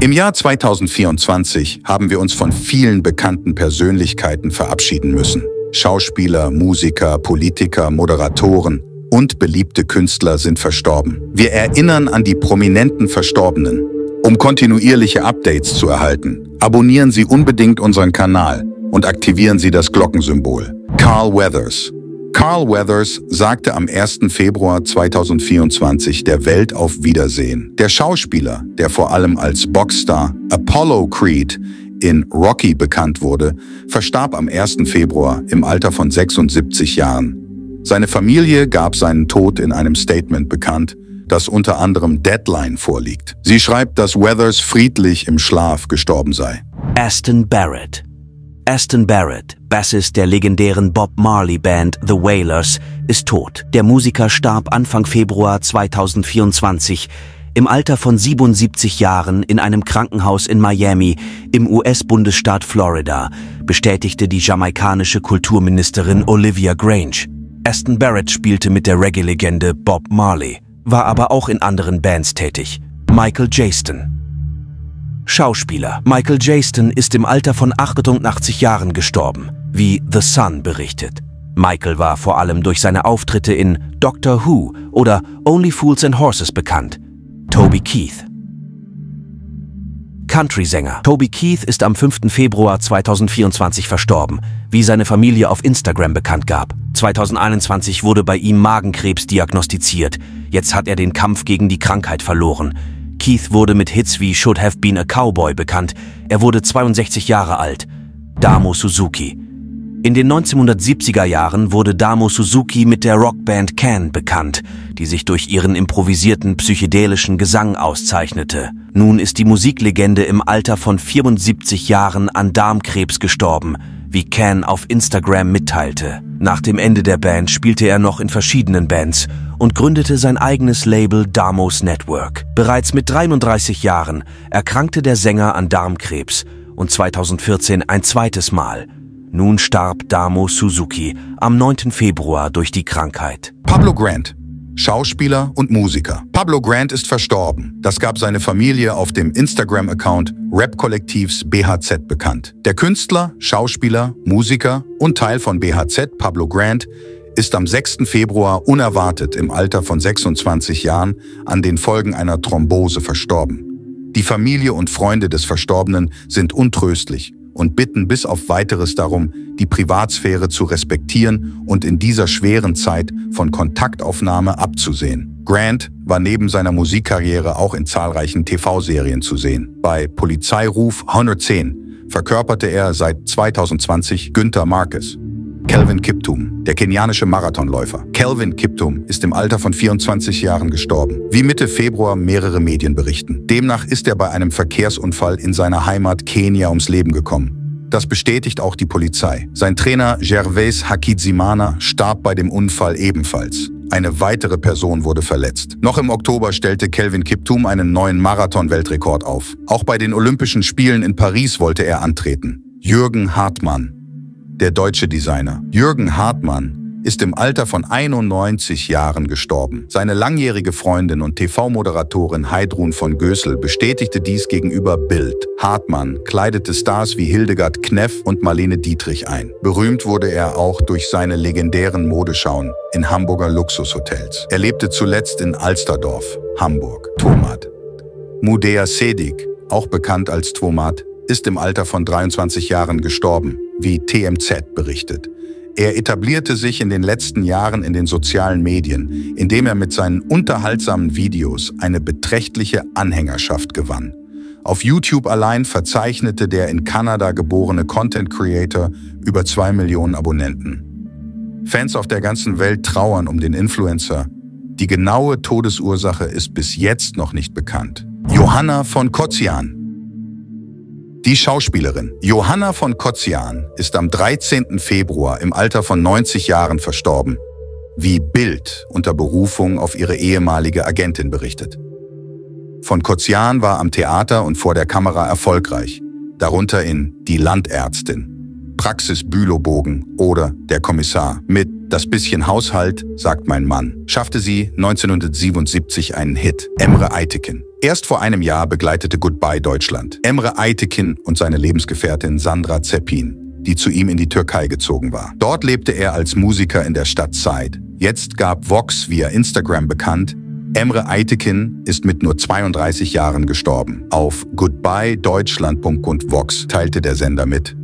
Im Jahr 2024 haben wir uns von vielen bekannten Persönlichkeiten verabschieden müssen. Schauspieler, Musiker, Politiker, Moderatoren und beliebte Künstler sind verstorben. Wir erinnern an die prominenten Verstorbenen. Um kontinuierliche Updates zu erhalten, abonnieren Sie unbedingt unseren Kanal und aktivieren Sie das Glockensymbol. Carl Weathers Carl Weathers sagte am 1. Februar 2024 der Welt auf Wiedersehen. Der Schauspieler, der vor allem als Boxstar Apollo Creed in Rocky bekannt wurde, verstarb am 1. Februar im Alter von 76 Jahren. Seine Familie gab seinen Tod in einem Statement bekannt, das unter anderem Deadline vorliegt. Sie schreibt, dass Weathers friedlich im Schlaf gestorben sei. Aston Barrett Aston Barrett, Bassist der legendären Bob Marley Band The Wailers, ist tot. Der Musiker starb Anfang Februar 2024 im Alter von 77 Jahren in einem Krankenhaus in Miami im US-Bundesstaat Florida, bestätigte die jamaikanische Kulturministerin Olivia Grange. Aston Barrett spielte mit der Reggae-Legende Bob Marley, war aber auch in anderen Bands tätig. Michael Jaston Schauspieler Michael Jaston ist im Alter von 88 Jahren gestorben, wie The Sun berichtet. Michael war vor allem durch seine Auftritte in Doctor Who oder Only Fools and Horses bekannt. Toby Keith Country-Sänger Toby Keith ist am 5. Februar 2024 verstorben, wie seine Familie auf Instagram bekannt gab. 2021 wurde bei ihm Magenkrebs diagnostiziert. Jetzt hat er den Kampf gegen die Krankheit verloren. Keith wurde mit Hits wie Should Have Been a Cowboy bekannt. Er wurde 62 Jahre alt. Damo Suzuki. In den 1970er Jahren wurde Damo Suzuki mit der Rockband Can bekannt, die sich durch ihren improvisierten psychedelischen Gesang auszeichnete. Nun ist die Musiklegende im Alter von 74 Jahren an Darmkrebs gestorben, wie Can auf Instagram mitteilte. Nach dem Ende der Band spielte er noch in verschiedenen Bands und gründete sein eigenes Label Damos Network. Bereits mit 33 Jahren erkrankte der Sänger an Darmkrebs und 2014 ein zweites Mal. Nun starb Damo Suzuki am 9. Februar durch die Krankheit. Pablo Grant, Schauspieler und Musiker. Pablo Grant ist verstorben. Das gab seine Familie auf dem Instagram-Account Rap-Kollektivs BHZ bekannt. Der Künstler, Schauspieler, Musiker und Teil von BHZ, Pablo Grant, ist am 6. Februar unerwartet im Alter von 26 Jahren an den Folgen einer Thrombose verstorben. Die Familie und Freunde des Verstorbenen sind untröstlich und bitten bis auf weiteres darum, die Privatsphäre zu respektieren und in dieser schweren Zeit von Kontaktaufnahme abzusehen. Grant war neben seiner Musikkarriere auch in zahlreichen TV-Serien zu sehen. Bei Polizeiruf 110 verkörperte er seit 2020 Günther Marcus. Kelvin Kiptum, der kenianische Marathonläufer. Kelvin Kiptum ist im Alter von 24 Jahren gestorben, wie Mitte Februar mehrere Medien berichten. Demnach ist er bei einem Verkehrsunfall in seiner Heimat Kenia ums Leben gekommen. Das bestätigt auch die Polizei. Sein Trainer Gervais Hakizimana starb bei dem Unfall ebenfalls. Eine weitere Person wurde verletzt. Noch im Oktober stellte Kelvin Kiptum einen neuen Marathon-Weltrekord auf. Auch bei den Olympischen Spielen in Paris wollte er antreten. Jürgen Hartmann, der deutsche Designer. Jürgen Hartmann ist im Alter von 91 Jahren gestorben. Seine langjährige Freundin und TV-Moderatorin Heidrun von Gößel bestätigte dies gegenüber Bild. Hartmann kleidete Stars wie Hildegard Kneff und Marlene Dietrich ein. Berühmt wurde er auch durch seine legendären Modeschauen in Hamburger Luxushotels. Er lebte zuletzt in Alsterdorf, Hamburg. Tomat. Mudea Sedig, auch bekannt als Twomat, ist im Alter von 23 Jahren gestorben, wie TMZ berichtet. Er etablierte sich in den letzten Jahren in den sozialen Medien, indem er mit seinen unterhaltsamen Videos eine beträchtliche Anhängerschaft gewann. Auf YouTube allein verzeichnete der in Kanada geborene Content Creator über zwei Millionen Abonnenten. Fans auf der ganzen Welt trauern um den Influencer. Die genaue Todesursache ist bis jetzt noch nicht bekannt. Johanna von Kotzian die Schauspielerin Johanna von Kotzian ist am 13. Februar im Alter von 90 Jahren verstorben, wie Bild unter Berufung auf ihre ehemalige Agentin berichtet. Von Kotzian war am Theater und vor der Kamera erfolgreich, darunter in Die Landärztin. Praxis-Bülow-Bogen oder Der Kommissar. Mit Das bisschen Haushalt, sagt mein Mann, schaffte sie 1977 einen Hit, Emre Eitekin. Erst vor einem Jahr begleitete Goodbye Deutschland. Emre Eitekin und seine Lebensgefährtin Sandra Zeppin, die zu ihm in die Türkei gezogen war. Dort lebte er als Musiker in der Stadt Said. Jetzt gab Vox via Instagram bekannt, Emre Eitekin ist mit nur 32 Jahren gestorben. Auf goodbyedeutschland.vox teilte der Sender mit.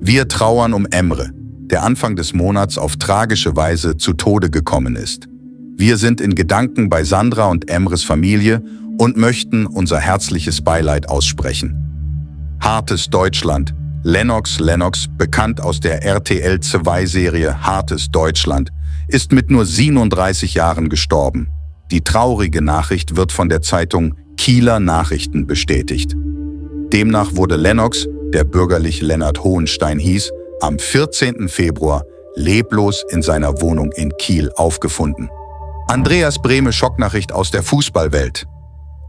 Wir trauern um Emre, der Anfang des Monats auf tragische Weise zu Tode gekommen ist. Wir sind in Gedanken bei Sandra und Emres Familie und möchten unser herzliches Beileid aussprechen. Hartes Deutschland. Lennox Lennox, bekannt aus der RTL 2-Serie Hartes Deutschland, ist mit nur 37 Jahren gestorben. Die traurige Nachricht wird von der Zeitung Kieler Nachrichten bestätigt. Demnach wurde Lennox, der bürgerlich Lennart Hohenstein hieß, am 14. Februar leblos in seiner Wohnung in Kiel aufgefunden. Andreas Brehme Schocknachricht aus der Fußballwelt.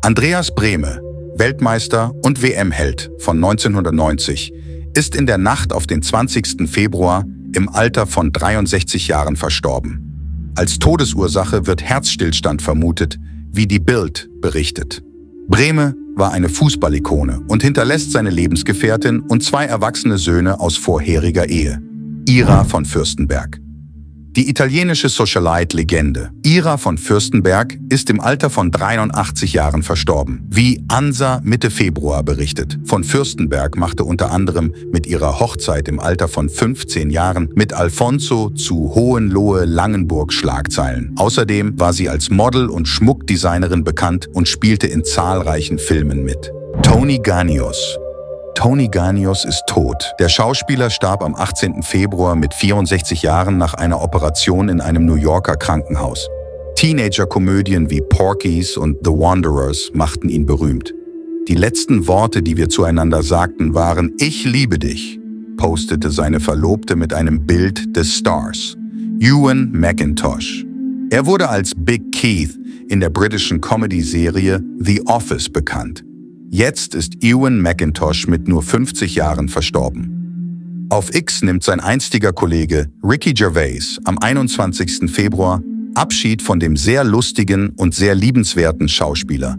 Andreas Brehme, Weltmeister und WM-Held von 1990, ist in der Nacht auf den 20. Februar im Alter von 63 Jahren verstorben. Als Todesursache wird Herzstillstand vermutet, wie die Bild berichtet. Brehme war eine Fußballikone und hinterlässt seine Lebensgefährtin und zwei erwachsene Söhne aus vorheriger Ehe. Ira von Fürstenberg. Die italienische Socialite-Legende Ira von Fürstenberg ist im Alter von 83 Jahren verstorben, wie Ansa Mitte Februar berichtet. Von Fürstenberg machte unter anderem mit ihrer Hochzeit im Alter von 15 Jahren mit Alfonso zu Hohenlohe-Langenburg Schlagzeilen. Außerdem war sie als Model und Schmuckdesignerin bekannt und spielte in zahlreichen Filmen mit. Tony Ganios Tony Ganios ist tot. Der Schauspieler starb am 18. Februar mit 64 Jahren nach einer Operation in einem New Yorker Krankenhaus. Teenager-Komödien wie Porky's und The Wanderers machten ihn berühmt. Die letzten Worte, die wir zueinander sagten, waren Ich liebe dich, postete seine Verlobte mit einem Bild des Stars, Ewan McIntosh. Er wurde als Big Keith in der britischen Comedy-Serie The Office bekannt. Jetzt ist Ewan McIntosh mit nur 50 Jahren verstorben. Auf X nimmt sein einstiger Kollege Ricky Gervais am 21. Februar Abschied von dem sehr lustigen und sehr liebenswerten Schauspieler.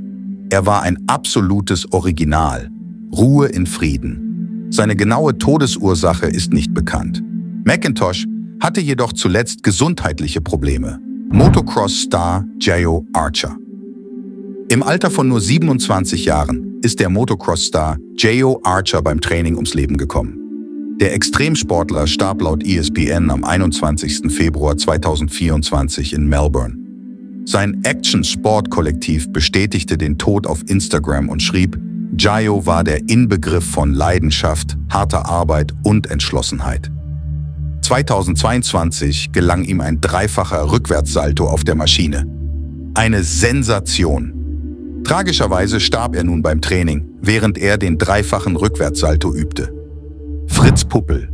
Er war ein absolutes Original. Ruhe in Frieden. Seine genaue Todesursache ist nicht bekannt. McIntosh hatte jedoch zuletzt gesundheitliche Probleme. Motocross-Star J.O. Archer. Im Alter von nur 27 Jahren ist der Motocross-Star J.O. Archer beim Training ums Leben gekommen. Der Extremsportler starb laut ESPN am 21. Februar 2024 in Melbourne. Sein Action-Sport-Kollektiv bestätigte den Tod auf Instagram und schrieb, Jayo war der Inbegriff von Leidenschaft, harter Arbeit und Entschlossenheit. 2022 gelang ihm ein dreifacher Rückwärtssalto auf der Maschine. Eine Sensation. Tragischerweise starb er nun beim Training, während er den dreifachen Rückwärtssalto übte. Fritz Puppel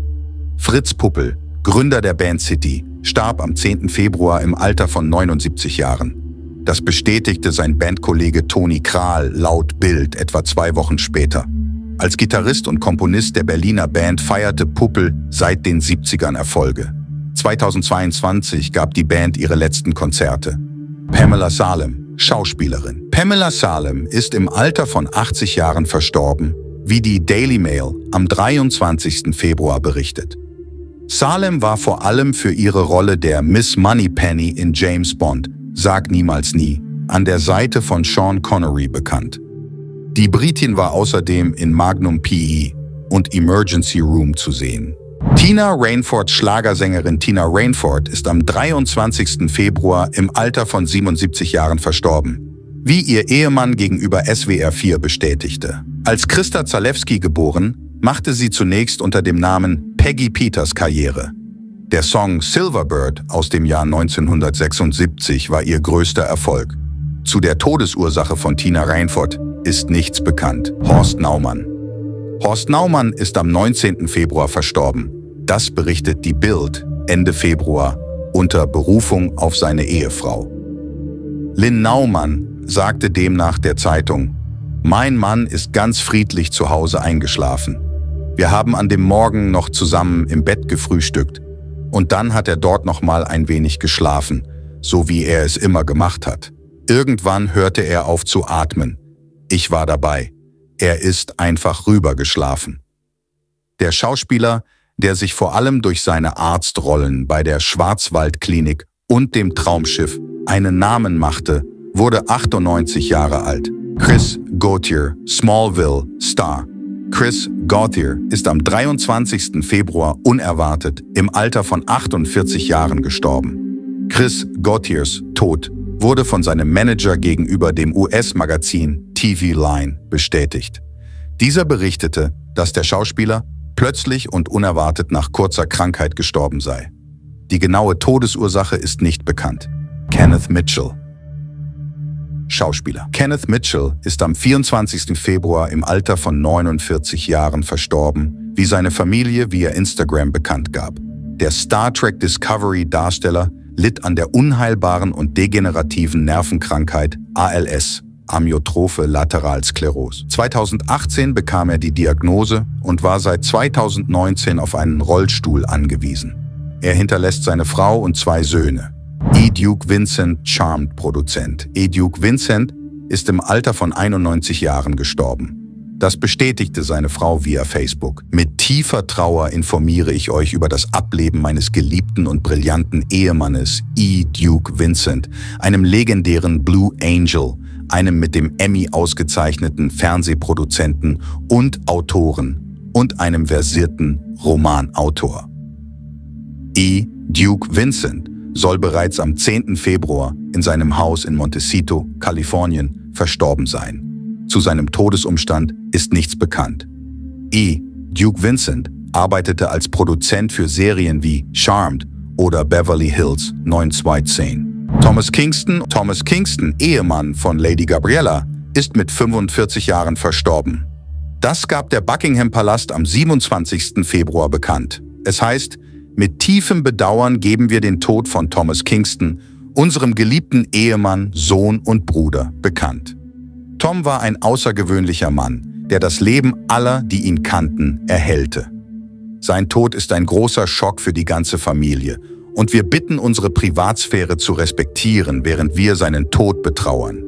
Fritz Puppel, Gründer der Band City, starb am 10. Februar im Alter von 79 Jahren. Das bestätigte sein Bandkollege Toni Kral laut Bild etwa zwei Wochen später. Als Gitarrist und Komponist der Berliner Band feierte Puppel seit den 70ern Erfolge. 2022 gab die Band ihre letzten Konzerte. Pamela Salem, Schauspielerin. Pamela Salem ist im Alter von 80 Jahren verstorben, wie die Daily Mail am 23. Februar berichtet. Salem war vor allem für ihre Rolle der Miss Moneypenny in James Bond, Sag niemals nie, an der Seite von Sean Connery bekannt. Die Britin war außerdem in Magnum PE und Emergency Room zu sehen. Tina Rainfords Schlagersängerin Tina Rainford ist am 23. Februar im Alter von 77 Jahren verstorben, wie ihr Ehemann gegenüber SWR 4 bestätigte. Als Christa Zalewski geboren, machte sie zunächst unter dem Namen Peggy Peters Karriere. Der Song Silverbird aus dem Jahr 1976 war ihr größter Erfolg. Zu der Todesursache von Tina Rainford ist nichts bekannt. Horst Naumann. Horst Naumann ist am 19. Februar verstorben. Das berichtet die Bild Ende Februar unter Berufung auf seine Ehefrau. Lynn Naumann sagte demnach der Zeitung, Mein Mann ist ganz friedlich zu Hause eingeschlafen. Wir haben an dem Morgen noch zusammen im Bett gefrühstückt und dann hat er dort noch mal ein wenig geschlafen, so wie er es immer gemacht hat. Irgendwann hörte er auf zu atmen. Ich war dabei. Er ist einfach rübergeschlafen. Der Schauspieler, der sich vor allem durch seine Arztrollen bei der Schwarzwaldklinik und dem Traumschiff einen Namen machte, wurde 98 Jahre alt. Chris Gauthier, Smallville, Star. Chris Gauthier ist am 23. Februar unerwartet im Alter von 48 Jahren gestorben. Chris Gauthiers Tod wurde von seinem Manager gegenüber dem US-Magazin TV Line bestätigt. Dieser berichtete, dass der Schauspieler plötzlich und unerwartet nach kurzer Krankheit gestorben sei. Die genaue Todesursache ist nicht bekannt. Kenneth Mitchell Schauspieler. Kenneth Mitchell ist am 24. Februar im Alter von 49 Jahren verstorben, wie seine Familie via Instagram bekannt gab. Der Star Trek Discovery Darsteller litt an der unheilbaren und degenerativen Nervenkrankheit ALS, Amyotrophe Lateralsklerose. 2018 bekam er die Diagnose und war seit 2019 auf einen Rollstuhl angewiesen. Er hinterlässt seine Frau und zwei Söhne. E. Duke Vincent Charmed Produzent. E. Duke Vincent ist im Alter von 91 Jahren gestorben. Das bestätigte seine Frau via Facebook. Mit tiefer Trauer informiere ich euch über das Ableben meines geliebten und brillanten Ehemannes E. Duke Vincent, einem legendären Blue Angel, einem mit dem Emmy ausgezeichneten Fernsehproduzenten und Autoren und einem versierten Romanautor. E. Duke Vincent soll bereits am 10. Februar in seinem Haus in Montecito, Kalifornien, verstorben sein. Zu seinem Todesumstand ist nichts bekannt. E. Duke Vincent arbeitete als Produzent für Serien wie Charmed oder Beverly Hills 9210. Thomas Kingston, Thomas Kingston, Ehemann von Lady Gabriella, ist mit 45 Jahren verstorben. Das gab der Buckingham Palast am 27. Februar bekannt. Es heißt, mit tiefem Bedauern geben wir den Tod von Thomas Kingston, unserem geliebten Ehemann, Sohn und Bruder, bekannt. Tom war ein außergewöhnlicher Mann, der das Leben aller, die ihn kannten, erhellte. Sein Tod ist ein großer Schock für die ganze Familie und wir bitten unsere Privatsphäre zu respektieren, während wir seinen Tod betrauern.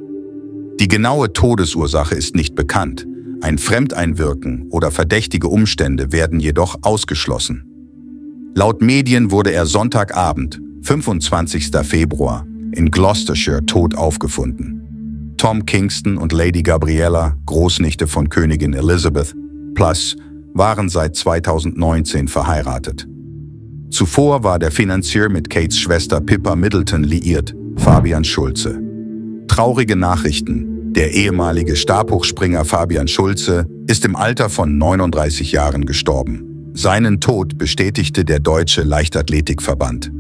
Die genaue Todesursache ist nicht bekannt, ein Fremdeinwirken oder verdächtige Umstände werden jedoch ausgeschlossen. Laut Medien wurde er Sonntagabend, 25. Februar, in Gloucestershire tot aufgefunden. Tom Kingston und Lady Gabriella, Großnichte von Königin Elizabeth, Plus, waren seit 2019 verheiratet. Zuvor war der Finanzier mit Kates Schwester Pippa Middleton liiert, Fabian Schulze. Traurige Nachrichten. Der ehemalige Stabhochspringer Fabian Schulze ist im Alter von 39 Jahren gestorben. Seinen Tod bestätigte der Deutsche Leichtathletikverband.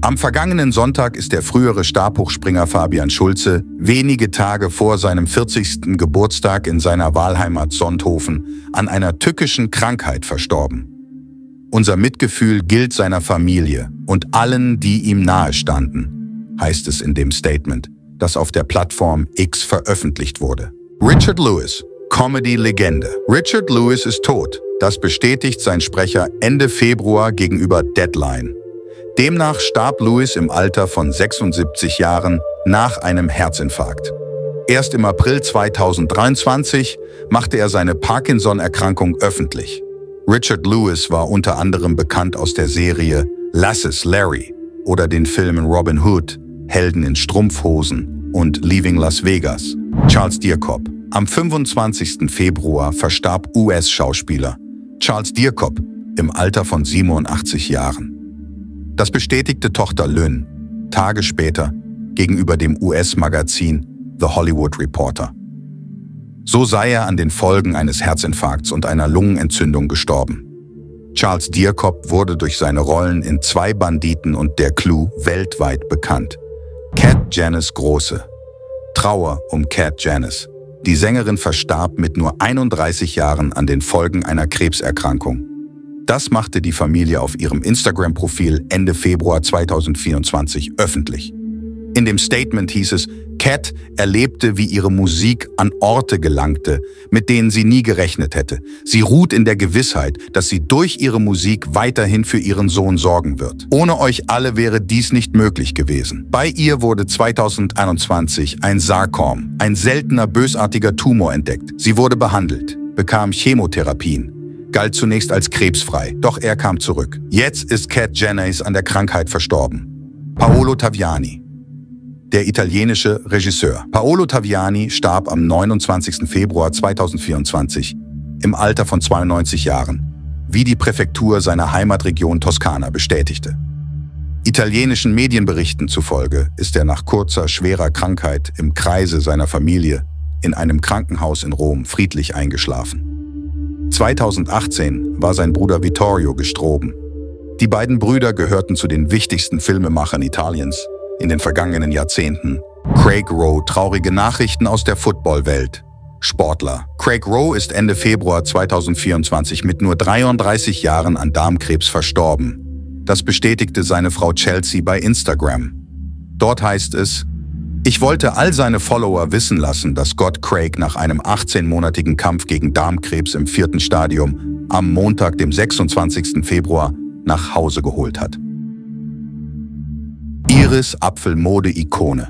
Am vergangenen Sonntag ist der frühere Stabhochspringer Fabian Schulze wenige Tage vor seinem 40. Geburtstag in seiner Wahlheimat Sonthofen an einer tückischen Krankheit verstorben. Unser Mitgefühl gilt seiner Familie und allen, die ihm nahestanden, heißt es in dem Statement, das auf der Plattform X veröffentlicht wurde. Richard Lewis, Comedy-Legende. Richard Lewis ist tot. Das bestätigt sein Sprecher Ende Februar gegenüber Deadline. Demnach starb Lewis im Alter von 76 Jahren nach einem Herzinfarkt. Erst im April 2023 machte er seine Parkinson-Erkrankung öffentlich. Richard Lewis war unter anderem bekannt aus der Serie Lasses Larry oder den Filmen Robin Hood, Helden in Strumpfhosen und Leaving Las Vegas. Charles Dierkop. Am 25. Februar verstarb US-Schauspieler Charles Dierkop im Alter von 87 Jahren. Das bestätigte Tochter Lynn Tage später gegenüber dem US-Magazin The Hollywood Reporter. So sei er an den Folgen eines Herzinfarkts und einer Lungenentzündung gestorben. Charles Dierkop wurde durch seine Rollen in Zwei Banditen und Der Clou weltweit bekannt. Cat Janice Große. Trauer um Cat Janice. Die Sängerin verstarb mit nur 31 Jahren an den Folgen einer Krebserkrankung. Das machte die Familie auf ihrem Instagram-Profil Ende Februar 2024 öffentlich. In dem Statement hieß es, Cat erlebte, wie ihre Musik an Orte gelangte, mit denen sie nie gerechnet hätte. Sie ruht in der Gewissheit, dass sie durch ihre Musik weiterhin für ihren Sohn sorgen wird. Ohne euch alle wäre dies nicht möglich gewesen. Bei ihr wurde 2021 ein Sarkom, ein seltener bösartiger Tumor entdeckt. Sie wurde behandelt, bekam Chemotherapien, galt zunächst als krebsfrei, doch er kam zurück. Jetzt ist Cat Jennings an der Krankheit verstorben. Paolo Taviani, der italienische Regisseur. Paolo Taviani starb am 29. Februar 2024 im Alter von 92 Jahren, wie die Präfektur seiner Heimatregion Toskana bestätigte. Italienischen Medienberichten zufolge ist er nach kurzer, schwerer Krankheit im Kreise seiner Familie in einem Krankenhaus in Rom friedlich eingeschlafen. 2018 war sein Bruder Vittorio gestorben. Die beiden Brüder gehörten zu den wichtigsten Filmemachern Italiens in den vergangenen Jahrzehnten. Craig Rowe, traurige Nachrichten aus der Footballwelt. Sportler. Craig Rowe ist Ende Februar 2024 mit nur 33 Jahren an Darmkrebs verstorben. Das bestätigte seine Frau Chelsea bei Instagram. Dort heißt es, ich wollte all seine Follower wissen lassen, dass Gott Craig nach einem 18-monatigen Kampf gegen Darmkrebs im vierten Stadium am Montag, dem 26. Februar, nach Hause geholt hat. Iris Apfel Mode-Ikone.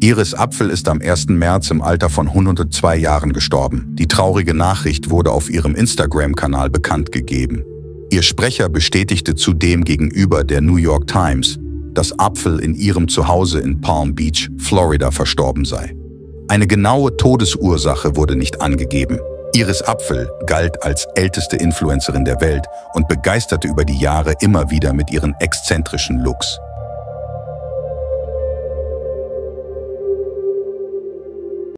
Iris Apfel ist am 1. März im Alter von 102 Jahren gestorben. Die traurige Nachricht wurde auf ihrem Instagram-Kanal bekannt gegeben. Ihr Sprecher bestätigte zudem gegenüber der New York Times, dass Apfel in ihrem Zuhause in Palm Beach, Florida, verstorben sei. Eine genaue Todesursache wurde nicht angegeben. Iris Apfel galt als älteste Influencerin der Welt und begeisterte über die Jahre immer wieder mit ihren exzentrischen Looks.